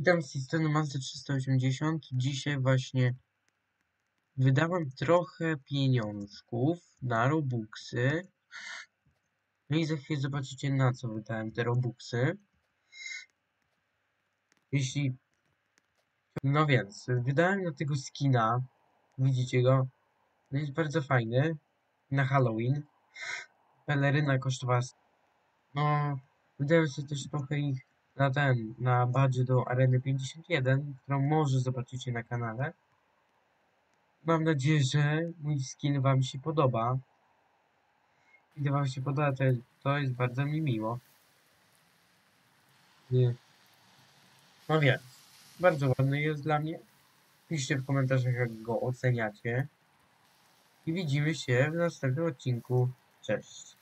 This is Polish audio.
Witam z tej strony Mazda 380. Dzisiaj właśnie wydałem trochę pieniążków na Robuxy. No i za chwilę zobaczycie na co wydałem te Robuxy. Jeśli... No więc, wydałem na tego skina. Widzicie go? No jest bardzo fajny. Na Halloween. Peleryna kosztowała... No... Wydałem sobie też trochę ich na ten, na badge do Areny 51, którą może zobaczycie na kanale. Mam nadzieję, że mój skin wam się podoba. Gdy wam się podoba, to, to jest bardzo mi miło. Nie. No więc, bardzo ładny jest dla mnie. Piszcie w komentarzach, jak go oceniacie. I widzimy się w następnym odcinku. Cześć.